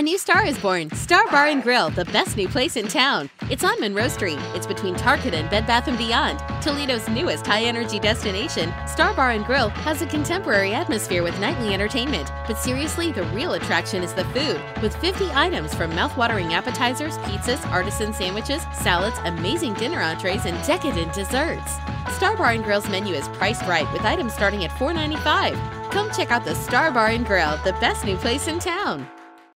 A new star is born. Star Bar and Grille, the best new place in town. It's on Monroe Street. It's between Target and Bed Bath & Beyond. Toledo's newest high-energy destination, Star Bar and Grille has a contemporary atmosphere with nightly entertainment. But seriously, the real attraction is the food. With 50 items from mouth-watering appetizers, pizzas, artisan sandwiches, salads, amazing dinner entrees, and decadent desserts. Star Bar and Grille's menu is priced right with items starting at $4.95. Come check out the Star Bar and Grille, the best new place in town.